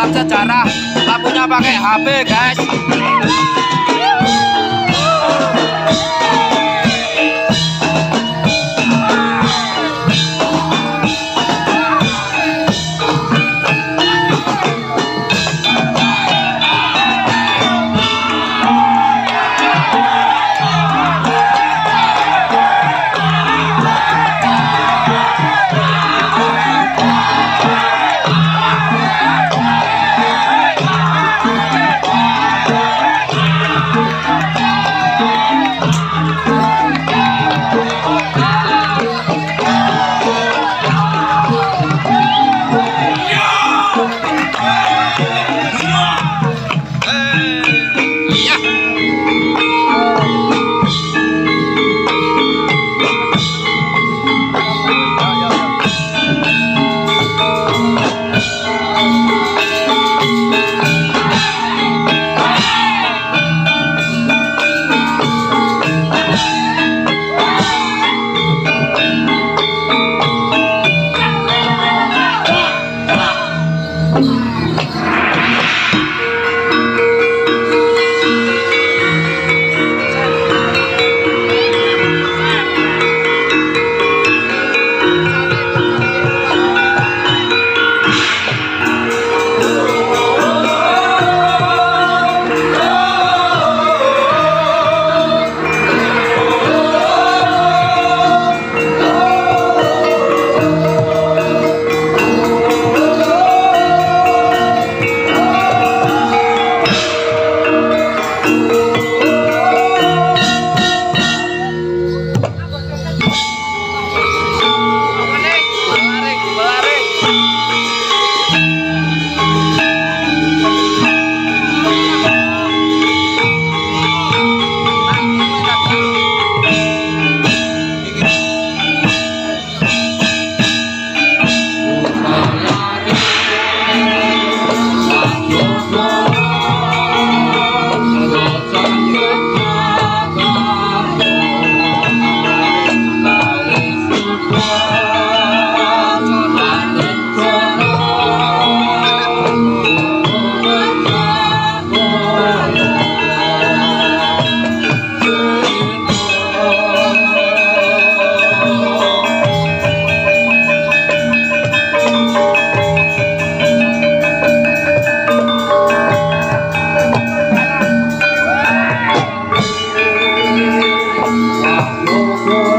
dalam sejarah lampunya pakai HP guys Lord.